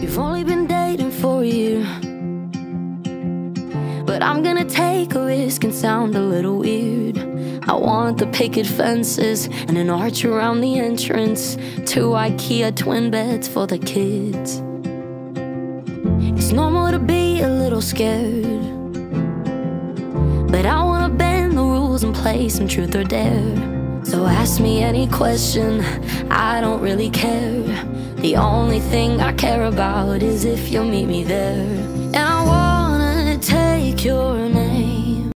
You've only been dating for a year. But I'm gonna take a risk and sound a little weird. I want the picket fences and an arch around the entrance. Two IKEA twin beds for the kids. It's normal to be a little scared. But I wanna bend the rules and play some truth or dare. So ask me any question, I don't really care. The only thing I care about is if you'll meet me there.